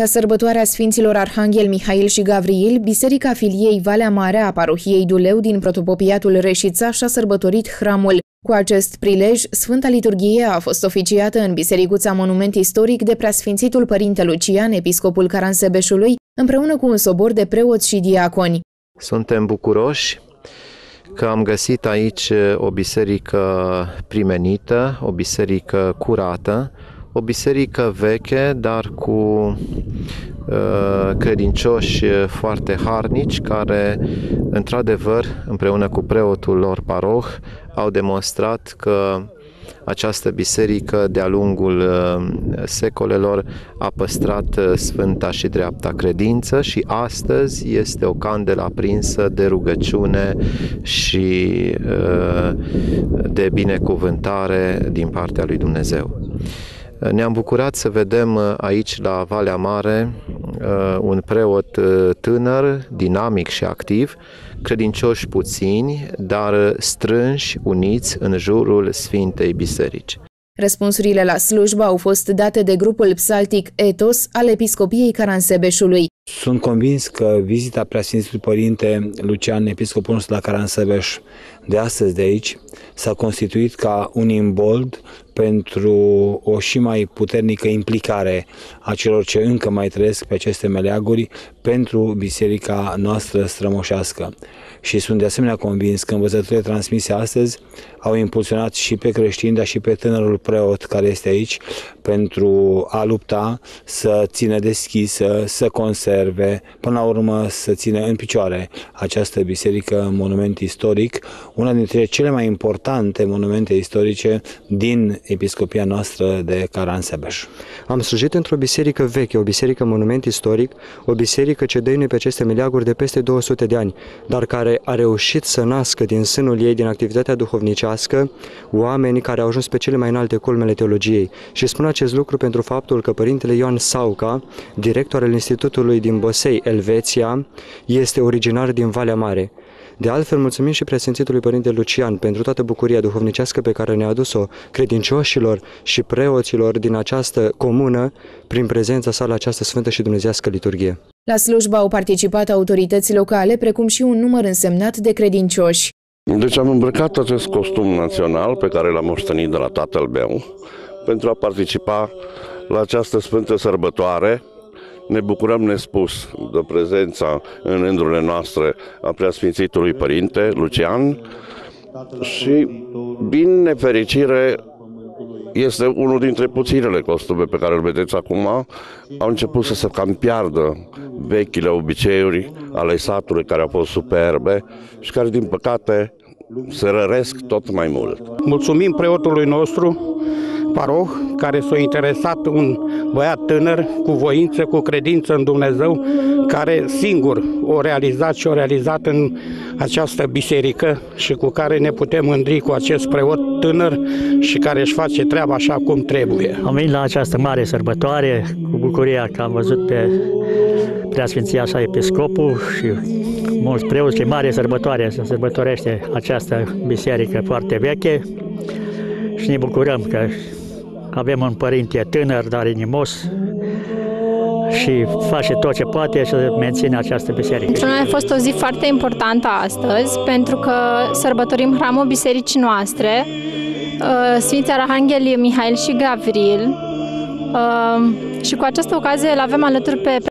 La sărbătoarea Sfinților Arhanghel Mihail și Gavriil, Biserica Filiei Valea Mare a parohiei Duleu din protopopiatul Reșița și-a sărbătorit hramul. Cu acest prilej, Sfânta Liturghie a fost oficiată în Bisericuța Monument Istoric de preasfințitul Părinte Lucian, episcopul Caransebeșului, împreună cu un sobor de preoți și diaconi. Suntem bucuroși că am găsit aici o biserică primenită, o biserică curată, o biserică veche, dar cu uh, credincioși foarte harnici, care, într-adevăr, împreună cu preotul lor paroh, au demonstrat că această biserică de-a lungul uh, secolelor a păstrat uh, sfânta și dreapta credință și astăzi este o candelă aprinsă de rugăciune și uh, de binecuvântare din partea lui Dumnezeu. Ne-am bucurat să vedem uh, aici la Valea Mare uh, un preot uh, tânăr, dinamic și activ, credincioși puțini, dar strânși, uniți în jurul Sfintei Biserici. Răspunsurile la slujbă au fost date de grupul psaltic Etos al Episcopiei Caransebeșului. Sunt convins că vizita preasfințitului Părinte Lucian, episcopul la Caransebeș, de astăzi de aici, s-a constituit ca un imbold pentru o și mai puternică implicare a celor ce încă mai trăiesc pe aceste meleaguri pentru biserica noastră strămoșească. Și sunt de asemenea convins că învățăturile transmise astăzi au impulsionat și pe creștini, dar și pe tânărul preot care este aici pentru a lupta să țină deschisă, să conserve, până la urmă să țină în picioare această biserică, monument istoric, una dintre cele mai importante monumente istorice din episcopia noastră de Caransebeș. Am slujit într-o biserică veche, o biserică monument istoric, o biserică ce dăinuie pe aceste meleaguri de peste 200 de ani, dar care a reușit să nască din sânul ei, din activitatea duhovnicească, oameni care au ajuns pe cele mai înalte culmele teologiei. Și spun acest lucru pentru faptul că Părintele Ioan Sauca, director al Institutului din Bosei, Elveția, este originar din Valea Mare. De altfel, mulțumim și preasfințitului Părinte Lucian pentru toată bucuria duhovnicească pe care ne-a adus-o credincioșilor și preoților din această comună prin prezența sa la această sfântă și dumnezească liturghie. La slujbă au participat autorități locale, precum și un număr însemnat de credincioși. Deci am îmbrăcat acest costum național pe care l-am moștenit de la tatăl meu pentru a participa la această sfântă sărbătoare ne bucurăm nespus de prezența în rândurile noastre a Preasfințitului Părinte Lucian și, din nefericire, este unul dintre puținele costume pe care îl vedeți acum. Au început să se cam piardă vechile obiceiuri ale satului care au fost superbe și care, din păcate, se răresc tot mai mult. Mulțumim preotului nostru paroh care s-a interesat un băiat tânăr cu voință, cu credință în Dumnezeu, care singur o realizat și o realizat în această biserică și cu care ne putem mândri cu acest preot tânăr și care își face treaba așa cum trebuie. Am venit la această mare sărbătoare cu bucuria că am văzut pe preasfinția sa episcopul și mulți preoți și mare sărbătoare se sărbătorește această biserică foarte veche și ne bucurăm că avem un părinte tânăr, dar inimos, și face tot ce poate să menține această biserică. Pentru noi a fost o zi foarte importantă astăzi, pentru că sărbătorim hramul bisericii noastre, uh, Sfinții Arhanghelii Mihail și Gavril, uh, și cu această ocazie îl avem alături pe